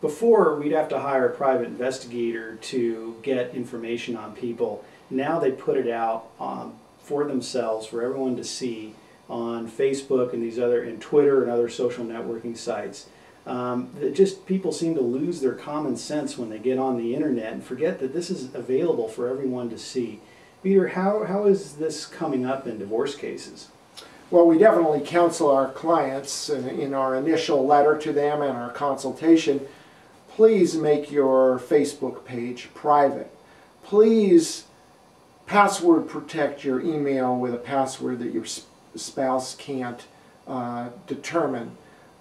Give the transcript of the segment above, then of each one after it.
before, we'd have to hire a private investigator to get information on people. Now they put it out um, for themselves, for everyone to see on Facebook and these other, and Twitter and other social networking sites. Um, that just people seem to lose their common sense when they get on the internet and forget that this is available for everyone to see. Peter, how, how is this coming up in divorce cases? Well, we definitely counsel our clients in our initial letter to them and our consultation. Please make your Facebook page private. Please password protect your email with a password that your sp- spouse can't uh, determine.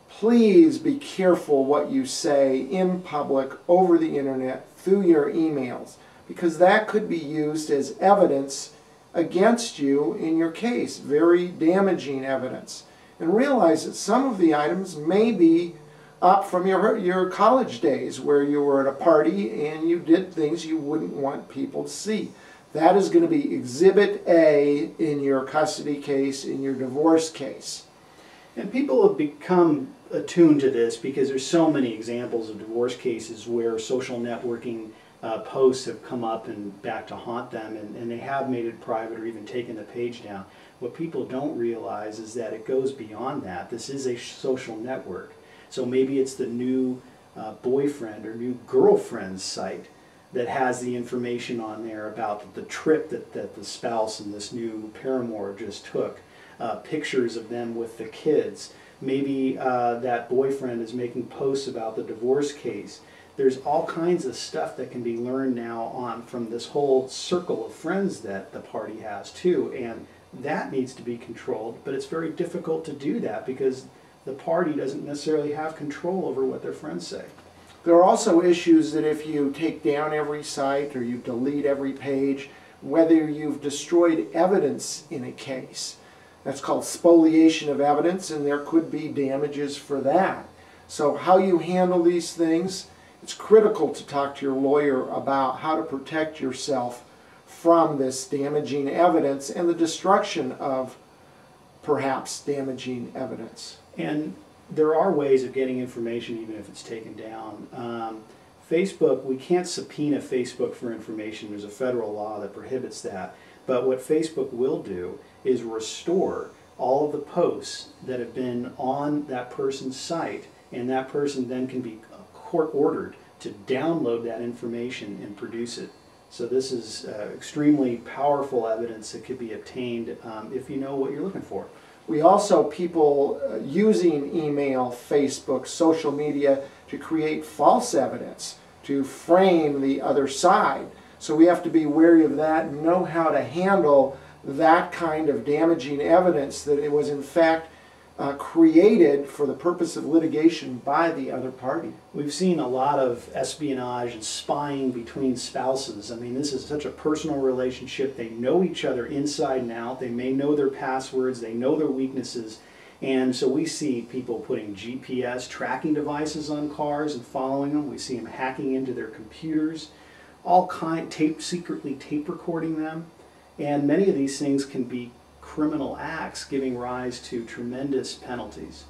Please be careful what you say in public, over the internet, through your emails, because that could be used as evidence against you in your case, very damaging evidence. And realize that some of the items may be up from your, your college days where you were at a party and you did things you wouldn't want people to see. That is going to be Exhibit A in your custody case, in your divorce case. And people have become attuned to this because there's so many examples of divorce cases where social networking uh, posts have come up and back to haunt them and, and they have made it private or even taken the page down. What people don't realize is that it goes beyond that. This is a social network. So maybe it's the new uh, boyfriend or new girlfriend's site that has the information on there about the trip that, that the spouse and this new paramour just took, uh, pictures of them with the kids. Maybe uh, that boyfriend is making posts about the divorce case. There's all kinds of stuff that can be learned now on from this whole circle of friends that the party has too, and that needs to be controlled. But it's very difficult to do that because the party doesn't necessarily have control over what their friends say. There are also issues that if you take down every site or you delete every page, whether you've destroyed evidence in a case. That's called spoliation of evidence, and there could be damages for that. So, how you handle these things, it's critical to talk to your lawyer about how to protect yourself from this damaging evidence and the destruction of perhaps damaging evidence. And there are ways of getting information even if it's taken down. Um, Facebook, we can't subpoena Facebook for information. There's a federal law that prohibits that. But what Facebook will do is restore all of the posts that have been on that person's site, and that person then can be court ordered to download that information and produce it. So this is uh, extremely powerful evidence that could be obtained um, if you know what you're looking for. We also people uh, using email, Facebook, social media to create false evidence, to frame the other side. So we have to be wary of that know how to handle that kind of damaging evidence that it was in fact uh, created for the purpose of litigation by the other party. We've seen a lot of espionage and spying between spouses. I mean, this is such a personal relationship. They know each other inside and out. They may know their passwords, they know their weaknesses. And so we see people putting GPS tracking devices on cars and following them. We see them hacking into their computers, all kind tape secretly tape recording them. And many of these things can be criminal acts giving rise to tremendous penalties.